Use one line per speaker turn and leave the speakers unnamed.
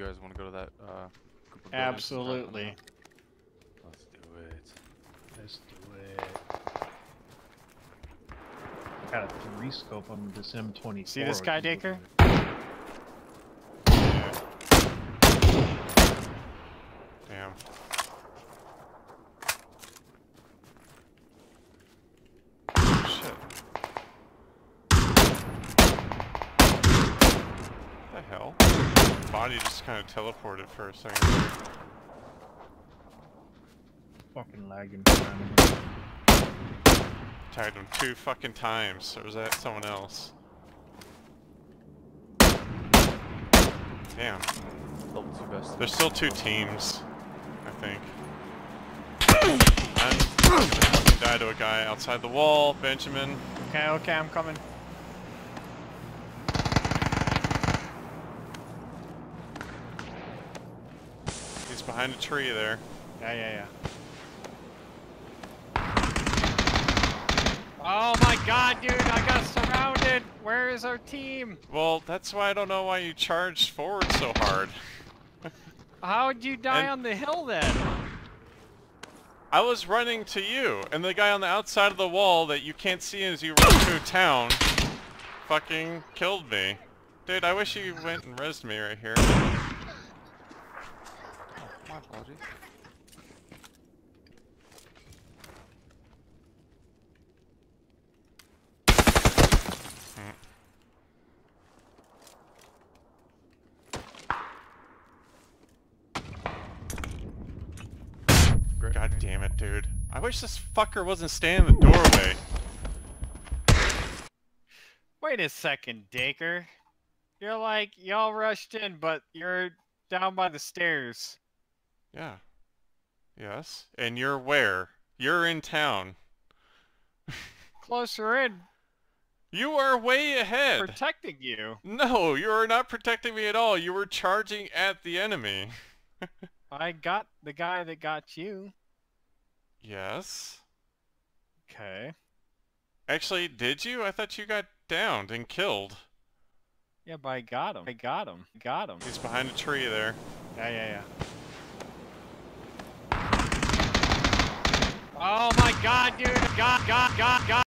you guys want to go to that uh, group of.
Absolutely.
Let's do it.
Let's do it. Got a three scope on this M24.
See this
I
guy,
can
Daker?
Damn. Shit. The hell? Body just kind of teleported for a second.
Fucking lagging. behind me.
Tagged him two fucking times, or was that someone else? Damn.
Level two best.
There's still two teams, I think. I'm gonna die to a guy outside the wall, Benjamin.
Okay, okay, I'm coming.
He's behind a tree there.
Yeah, yeah, yeah. Oh my god, dude, I got surrounded! Where is our team?
Well, that's why I don't know why you charged forward so hard.
How'd you die
And-
on the hill then?
I was running to you, and the guy on the outside of the wall that you can't see as you run through town fucking killed me. Dude, I wish you went and rezzed me right here.
My apologies.
God damn it, dude. I wish this fucker wasn't standing in the doorway.
Wait a second, Daker. You're like, y'all rushed in, but you're down by the stairs.
Yeah. Yes. And you're where? You're in town.
Closer in,
You are way ahead.
protecting you.
No, you are not protecting me at all. You were charging at the enemy.
I got the guy that got you.
Yes.
Okay.
Actually, did you? I thought you got downed and killed.
Yeah, but I got him. I got him. Got him.
He's behind a tree there.
Yeah, yeah, yeah. Oh my god, dude! God, God, God, God!